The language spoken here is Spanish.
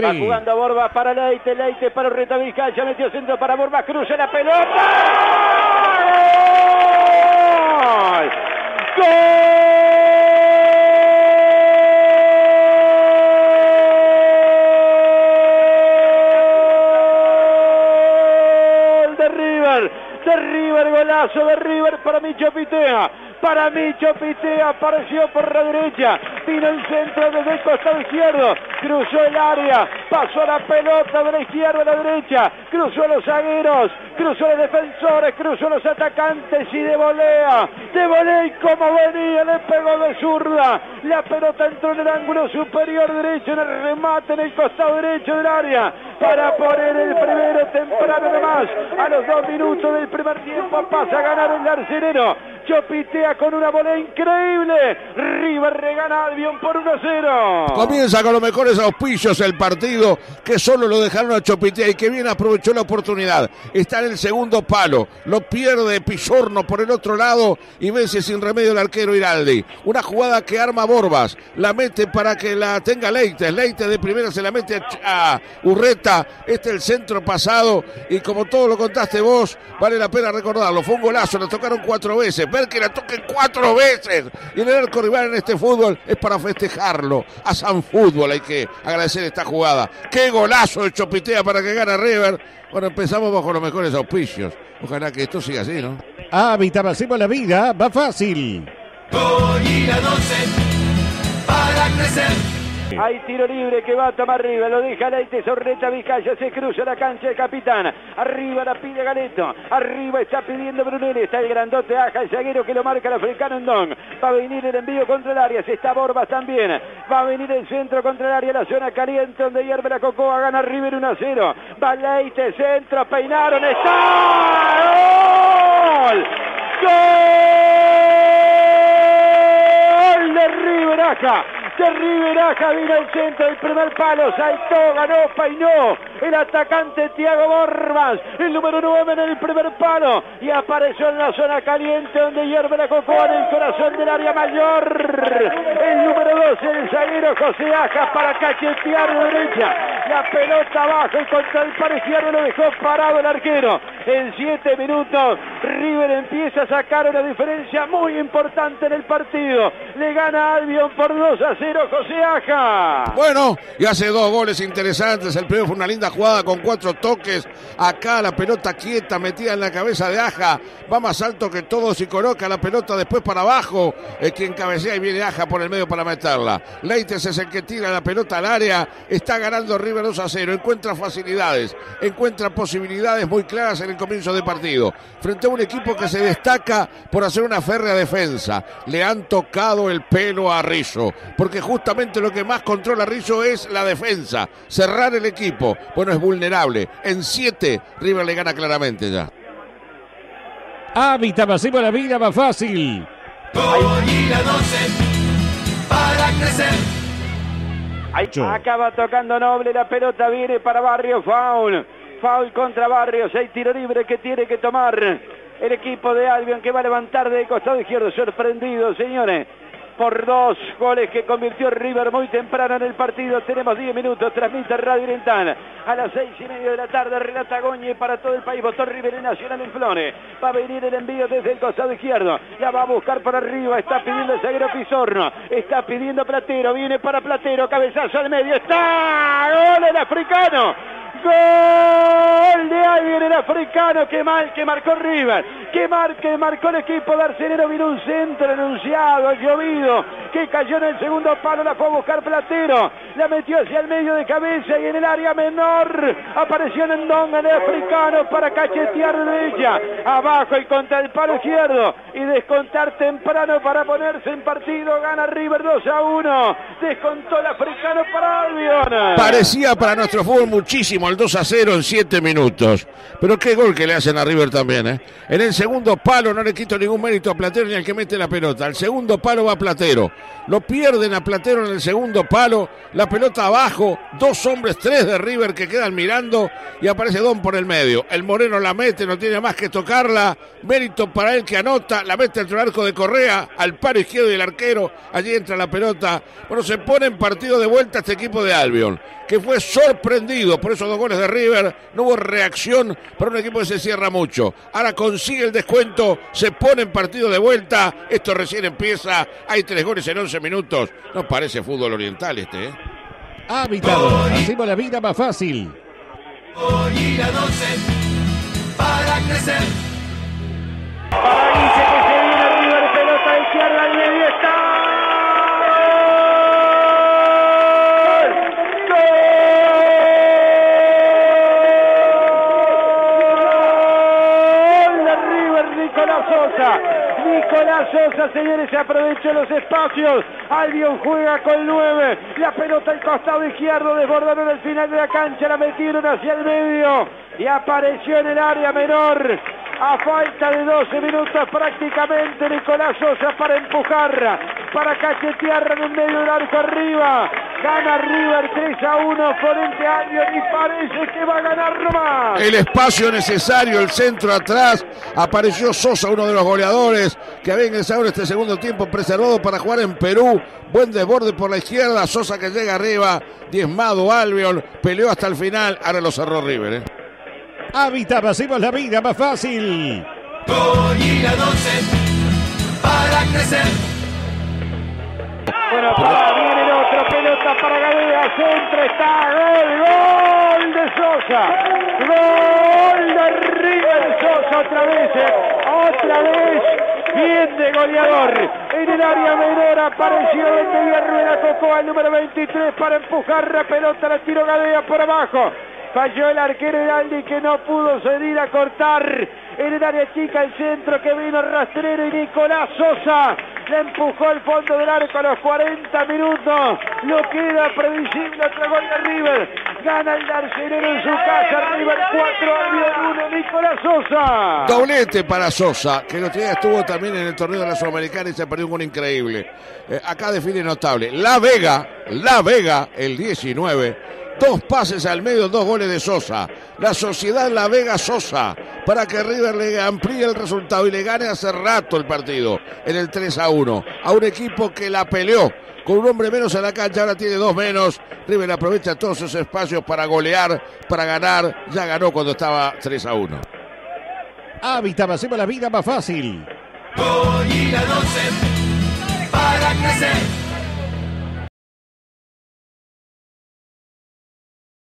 Va jugando Borba para Leite, Leite para Urreta Vizcaya, metió centro para Borba, cruza la pelota. ¡Gol! ¡Gol! De River, de River, golazo de River para Micho Pitea para Micho Pitea, apareció por la derecha, vino el centro desde el costado izquierdo, cruzó el área, pasó la pelota de la izquierda a la derecha, cruzó los zagueros, cruzó los defensores, cruzó los atacantes y de volea, de volea y como venía, le pegó de zurda, la pelota entró en el ángulo superior derecho, en el remate en el costado derecho del área, para poner el primero temprano de más, a los dos minutos del primer tiempo pasa a ganar el arcenero, Chopitea con una bola increíble. River regana Albion por 1-0. Comienza con los mejores auspicios el partido que solo lo dejaron a Chopitea y que bien aprovechó la oportunidad. Está en el segundo palo. Lo pierde Pillorno por el otro lado y vence sin remedio el arquero Iraldi. Una jugada que arma Borbas. La mete para que la tenga Leite. Leite de primera se la mete a Urreta. Este es el centro pasado y como todo lo contaste vos, vale la pena recordarlo. Fue un golazo, le tocaron cuatro veces ver que la toquen cuatro veces y en el arco rival en este fútbol es para festejarlo. A San Fútbol hay que agradecer esta jugada. Qué golazo de Chopitea para que gane River. Bueno, empezamos bajo los mejores auspicios. Ojalá que esto siga así, ¿no? Hábitat, hacemos la vida, va fácil. para crecer. Hay tiro libre que va a tomar arriba, lo deja Leite, Sorreta Vizcaya, se cruza la cancha de capitán. Arriba la pide Galeto, arriba está pidiendo Brunelli, está el grandote Aja, el zaguero que lo marca el africano Endón. Va a venir el envío contra el área, se está Borbas también. Va a venir el centro contra el área, la zona caliente donde hierve la Cocoa, gana River 1 a 0. Va Leite, centro, peinaron, está. ¡Gol! ¡Gol! De River de Riveraja, vino el centro del primer palo, saltó, ganó, peinó el atacante Tiago Borbas, el número 9 en el primer palo y apareció en la zona caliente donde hierve la cocoa en el corazón del área mayor. El número 12, el zaguero José Aja para cachetear de derecha. La pelota abajo y contra el par izquierdo lo dejó parado el arquero. En 7 minutos River empieza a sacar una diferencia muy importante en el partido. Le gana Albion por 2 a 0 José Aja. Bueno, y hace dos goles interesantes. El primero fue una linda jugada con cuatro toques. Acá la pelota quieta, metida en la cabeza de Aja. Va más alto que todos y coloca la pelota después para abajo. Es quien cabecea y viene Aja por el medio para meterla. Leites es el que tira la pelota al área. Está ganando River 2 a 0. Encuentra facilidades, encuentra posibilidades muy claras en el comienzo del partido. Frente a un equipo que se destaca por hacer una férrea defensa. Le han tocado el pelo a Rizzo. Porque justamente lo que más controla Rizzo es la defensa, cerrar el equipo. Bueno, es vulnerable. En siete, River le gana claramente ya. Hábitat, hacemos la vida más fácil. para crecer. acaba tocando Noble, la pelota viene para Barrio, foul. Foul contra Barrios, hay tiro libre que tiene que tomar el equipo de Albion que va a levantar de costado izquierdo, sorprendido, señores por dos goles que convirtió River muy temprano en el partido. Tenemos 10 minutos, transmite Radio Oriental a las seis y media de la tarde. Relata Goñi para todo el país. Votó River Nacional en Flores. Va a venir el envío desde el costado izquierdo. La va a buscar para arriba. Está pidiendo el zaguero Pizorno. Está pidiendo Platero. Viene para Platero. Cabezazo al medio. Está. Gol el africano. Gol de alguien el africano, que mal que marcó River, que, mar, que marcó el equipo de Arcenero, vino un centro anunciado, llovido, que cayó en el segundo palo, la fue a buscar Platero, la metió hacia el medio de cabeza y en el área menor apareció en Ndonga el africano para cachetear de derecha, abajo y contra el palo izquierdo y descontar temprano para ponerse en partido, gana River 2 a 1, descontó el africano para Albion. Parecía para nuestro fútbol muchísimo el 2 a 0 en 7 minutos. Pero qué gol que le hacen a River también, ¿eh? En el segundo palo no le quito ningún mérito a Platero ni al que mete la pelota. El segundo palo va Platero. Lo pierden a Platero en el segundo palo. La pelota abajo. Dos hombres, tres de River que quedan mirando. Y aparece Don por el medio. El Moreno la mete, no tiene más que tocarla. Mérito para él que anota. La mete entre el arco de Correa. Al paro izquierdo y el arquero. Allí entra la pelota. Bueno, se pone en partido de vuelta este equipo de Albion. Que fue sorprendido por esos dos goles de River. No hubo reacción para un equipo que se cierra mucho. Ahora consigue el descuento, se pone en partido de vuelta. Esto recién empieza. Hay tres goles en 11 minutos. No parece fútbol oriental este, ¿eh? Habitado. Hacemos la vida más fácil. Hoy la 12 para crecer. Nicolás Sosa! Nicolás Sosa, señores, se aprovechó los espacios. Albion juega con nueve. La pelota al costado izquierdo, desbordaron el final de la cancha, la metieron hacia el medio y apareció en el área menor. A falta de 12 minutos prácticamente Nicolás Sosa para empujar, para cachetear en el medio del arco arriba. Gana River 3 a 1 frente a Albion y parece que va a ganar nomás. El espacio necesario, el centro atrás. Apareció Sosa, uno de los goleadores que había ingresado en este segundo tiempo preservado para jugar en Perú. Buen desborde por la izquierda. Sosa que llega arriba. Diezmado Albion. Peleó hasta el final. Ahora lo cerró River. ¿eh? Hábitat, hacemos la vida más fácil. Hoy la 12 para crecer. Bueno, para, pelota para Gadea, centro está, gol, gol de Sosa, gol de River Sosa otra vez, eh, otra vez, bien de goleador, en el área menor apareció el Hierro, la tocó al número 23 para empujar la pelota, la tiró Gadea por abajo, falló el arquero Heraldi que no pudo salir a cortar, en el área chica el centro que vino rastrero y Nicolás Sosa le empujó al fondo del arco a los 40 minutos. No queda previsible otro gol de River. Gana el Darcenero en su casa. River 4, Albion 1, Nicolás Sosa. Doblete para Sosa, que el otro día estuvo también en el torneo de la Sudamericana y se perdió un gol increíble. Eh, acá define notable. La Vega, La Vega, el 19. Dos pases al medio, dos goles de Sosa. La sociedad La Vega Sosa para que River le amplíe el resultado y le gane hace rato el partido en el 3 a 1 a un equipo que la peleó con un hombre menos en la cancha, ahora tiene dos menos. River aprovecha todos esos espacios para golear, para ganar. Ya ganó cuando estaba 3 a 1. Hábitat, hacemos la vida más fácil. Hoy la 12 para crecer.